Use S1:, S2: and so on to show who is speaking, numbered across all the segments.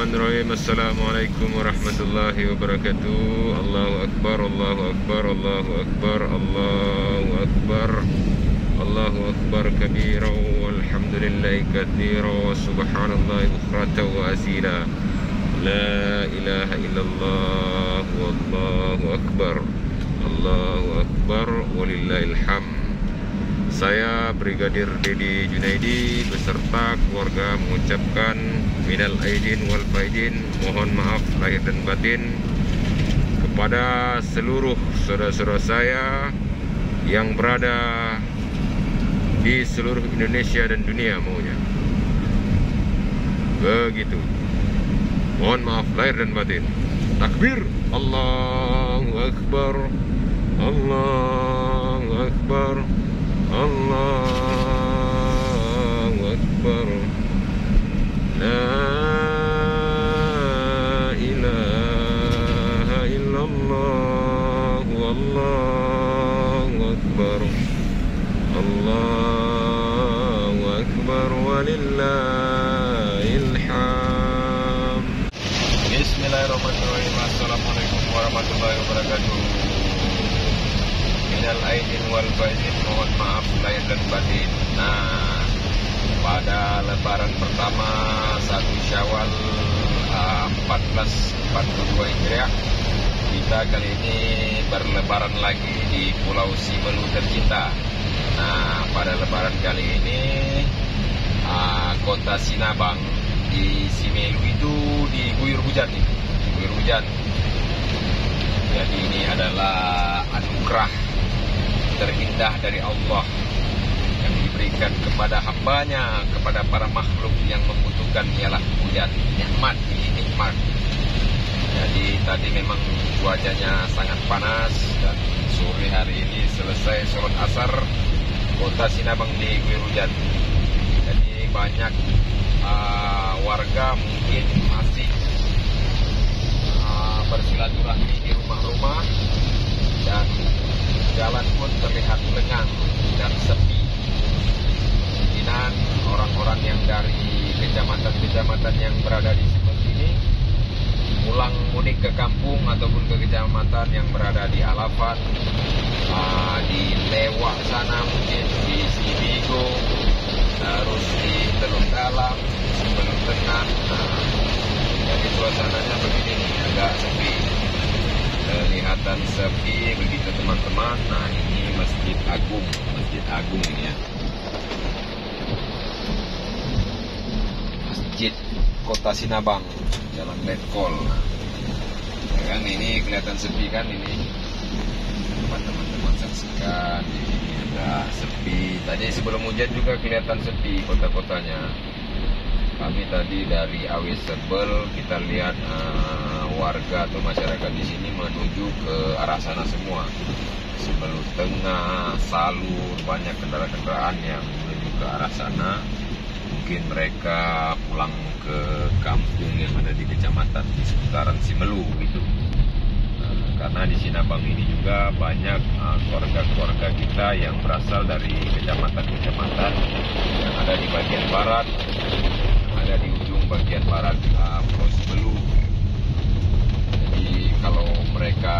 S1: Bismillahirrahmanirrahim. Assalamualaikum warahmatullahi wabarakatuh. Allahu Akbar Allahu Akbar Allahu Akbar Allahu Akbar. Allahu Akbar kabira Walhamdulillahi kathira Wa subhanallahi bukhrata wa asila. La ilaha illallah Wallahu Akbar. Allahu Akbar Walillahilhamd saya Brigadir Dedi Junaidi beserta keluarga mengucapkan minal aidin wal faidin mohon maaf lahir dan batin kepada seluruh saudara-saudara saya yang berada di seluruh Indonesia dan dunia maunya. Begitu. Mohon maaf lahir dan batin. Takbir. Allahu Akbar. Allahu Akbar. Allahu Akbar La ilaha illallah Allahu Akbar Allahu Akbar Walillahilham. Bismillahirrahmanirrahim. Assalamualaikum warahmatullahi wabarakatuh. Minal aidin wal faizin mohon maaf lahir dan batin. Nah pada lebaran pertama satu syawal uh, 1442 Hijriah kita kali ini berlebaran lagi di Pulau Simelu tercinta. Nah pada lebaran kali ini uh, kota Sinabang di Simelu itu diguyur hujan nih diguyur hujan jadi ini adalah anugerah terindah dari Allah yang diberikan kepada hambanya, kepada para makhluk yang membutuhkan ialah hujan. Nikmat ini nikmat. Jadi tadi memang cuacanya sangat panas dan sore hari ini selesai sholat asar kota Sinabang diguyur hujan. Banyak uh, warga mungkin masih uh, bersilaturahmi di rumah-rumah dan jalan pun terlihat lengang dan sepi. Kemungkinan orang-orang yang dari kecamatan-kecamatan yang berada di sebelah ini pulang mudik ke kampung ataupun ke kecamatan yang berada di Alafat, uh, di Lewak sana mungkin di Sibigo, terus di Teluk Dalam, Sebelum Tengah. Nah, jadi suasananya begini agak sepi. Kelihatan sepi begitu teman-teman. Nah ini masjid agung masjid agung ini ya. Masjid kota Sinabang jalan Letkol. Ya kan ini kelihatan sepi kan ini? Teman-teman saksikan. ini ada sepi tadi sebelum hujan juga kelihatan sepi kota-kotanya kami tadi dari Awi Sebel kita lihat uh, warga atau masyarakat di sini menuju ke arah sana semua. Sebelum Tengah, Salur, banyak kendaraan-kendaraan yang menuju ke arah sana. Mungkin mereka pulang ke kampung yang ada di kecamatan di seputaran Simelu gitu. Uh, karena di Sinabang ini juga banyak keluarga-keluarga uh, kita yang berasal dari kecamatan-kecamatan yang ada di bagian barat ada di ujung bagian barat uh, Pulau Sebelu. Jadi kalau mereka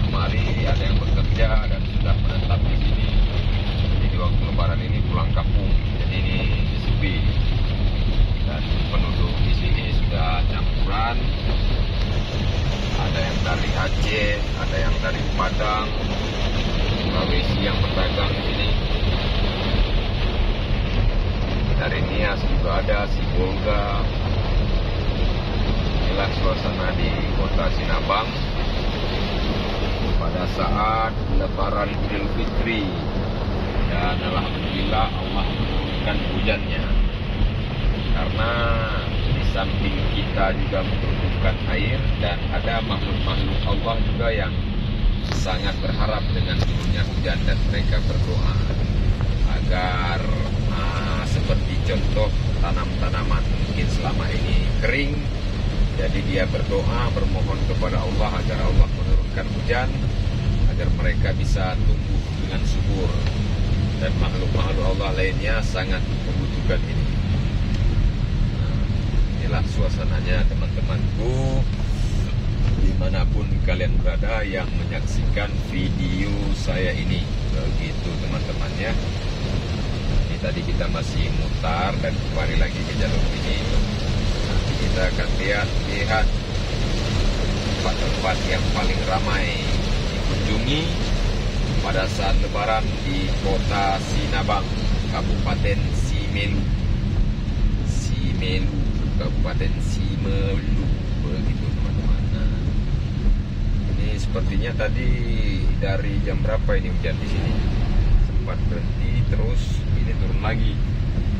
S1: kemari ada yang bekerja dan sudah menetap di sini, jadi di waktu Lebaran ini pulang kampung. Jadi ini sepi dan penduduk di sini sudah campuran. Ada yang dari Aceh, ada yang dari Padang, Sulawesi yang berdagang di sini dari Nias juga ada Sibolga inilah suasana di kota Sinabang. Pada saat lebaran Idul Fitri. Dan Alhamdulillah Allah menurunkan hujannya. Karena di samping kita juga membutuhkan air dan ada makhluk-makhluk Allah juga yang sangat berharap dengan turunnya hujan dan mereka berdoa agar uh, seperti contoh tanam-tanaman mungkin selama ini kering jadi dia berdoa bermohon kepada Allah agar Allah menurunkan hujan agar mereka bisa tumbuh dengan subur. Dan makhluk-makhluk Allah lainnya sangat membutuhkan ini. Nah, inilah suasananya teman-temanku di mana pun kalian berada yang menyaksikan video saya ini. Begitu teman-teman ya. Ini tadi kita masih mutar dan kembali lagi ke jalur ini kita akan lihat lihat tempat-tempat yang paling ramai dikunjungi pada saat lebaran di kota Sinabang, Kabupaten Simelu. Simelu, Kabupaten Simelu. Begitu teman-teman. Nah, ini sepertinya tadi dari jam berapa ini hujan di sini? Sempat berhenti terus ini turun lagi.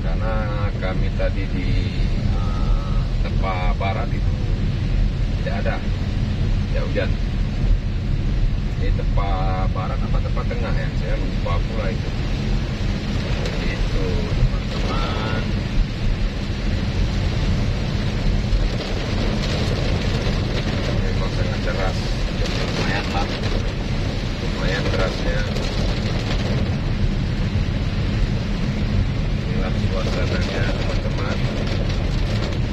S1: Karena kami tadi di uh, tempat barat itu tidak ada. Ya hujan di tempat barat apa tempat tengah ya? Saya lupa pula itu. Itu teman-teman memang sangat deras lumayan lah lumayan derasnya inilah suasananya teman-teman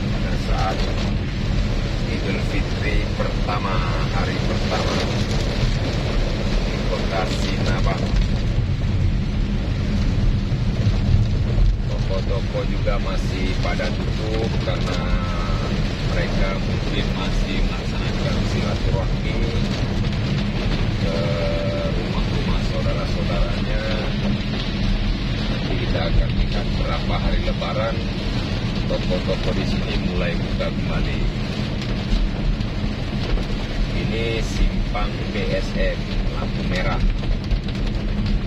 S1: pada saat Idul Fitri pertama hari pertama di kota Sinabang. Juga masih pada tutup karena mereka mungkin masih melaksanakan silaturahmi ke rumah-rumah saudara-saudaranya. Nanti kita akan lihat berapa hari Lebaran toko-toko di sini mulai buka kembali. Ini simpang BSM lampu merah.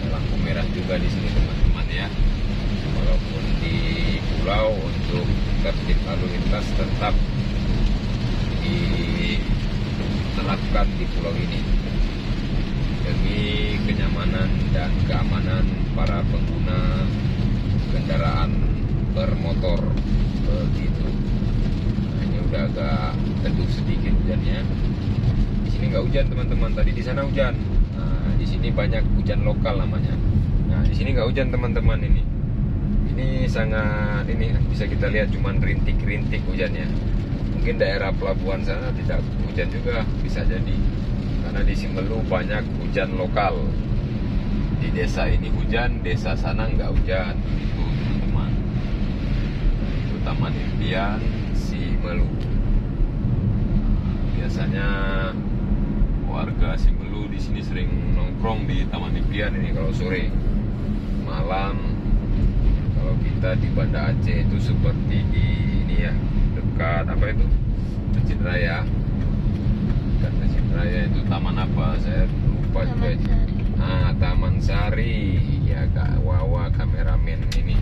S1: Lampu merah juga di sini teman-teman ya. Walaupun di pulau untuk tertib lalu lintas tetap diterapkan di pulau ini. Demi kenyamanan dan keamanan para pengguna kendaraan bermotor begitu. Nah, ini udah agak teduh sedikit hujannya. Sini nggak hujan teman-teman. Tadi di sana hujan. Nah, di sini banyak hujan lokal namanya. Nah di sini nggak hujan teman-teman ini ini sangat ini bisa kita lihat cuman rintik-rintik hujannya. Mungkin daerah pelabuhan sana tidak hujan juga bisa jadi. Karena di Simelu banyak hujan lokal. Di desa ini hujan desa sana nggak hujan itu teman-teman. Itu Taman Impian Simelu biasanya warga Simelu di sini sering nongkrong di Taman Impian ini kalau sore. Malam kita di Banda Aceh itu seperti di ini ya dekat apa itu? Masjid Raya. Dekat Masjid Raya itu taman apa? Saya lupa
S2: Taman
S1: juga
S2: Sari.
S1: ah Taman Sari. Ya Kak Wawa kameramen ini.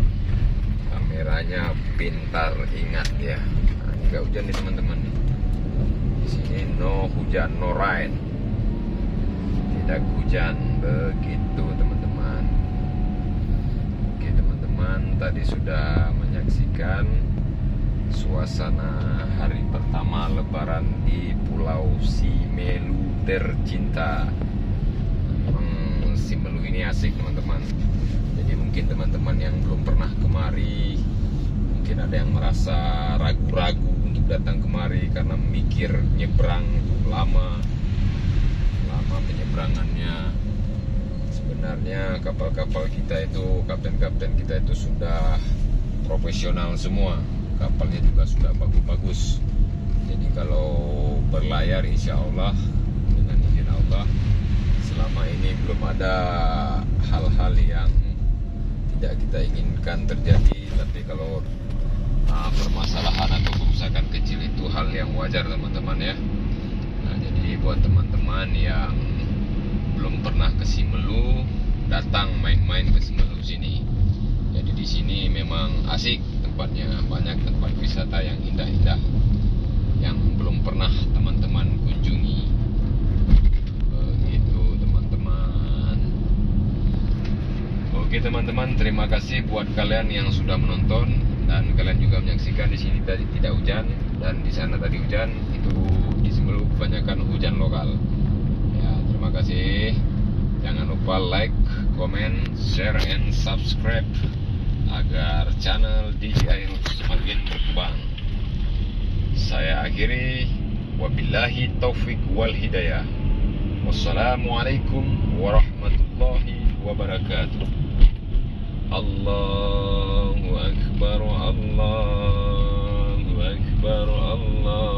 S1: Kameranya pintar ingat ya. Nah, nggak hujan nih teman-teman. Di sini no hujan no rain. Tidak hujan begitu teman-teman oke teman-teman tadi sudah menyaksikan suasana hari pertama lebaran di Pulau Simelu tercinta. Memang Simelu ini asik teman-teman. Jadi mungkin teman-teman yang belum pernah kemari mungkin ada yang merasa ragu-ragu untuk datang kemari karena mikir nyebrang lama. Lama penyeberangannya sebenarnya kapal-kapal kita itu kapten-kapten kita itu sudah profesional semua. Kapalnya juga sudah bagus-bagus. Jadi kalau berlayar insya Allah dengan izin Allah selama ini belum ada hal-hal yang tidak kita inginkan terjadi. Tapi kalau uh, permasalahan atau kerusakan kecil itu hal yang wajar teman-teman ya. Nah jadi buat teman-teman yang belum pernah ke Simelu datang main-main ke Simelu sini. Jadi di sini memang asik tempatnya banyak tempat wisata yang indah-indah yang belum pernah teman-teman kunjungi. Begitu teman-teman. Oke teman-teman, terima kasih buat kalian yang sudah menonton dan kalian juga menyaksikan di sini tadi tidak hujan dan di sana tadi hujan itu di Simelu kebanyakan hujan lokal. Terima kasih. Jangan lupa like, comment, share, and subscribe agar channel DJI semakin berkembang. Saya akhiri wabillahi taufik wal hidayah. Wassalamualaikum warahmatullahi wabarakatuh. Allahu akbar Allahu akbar Allah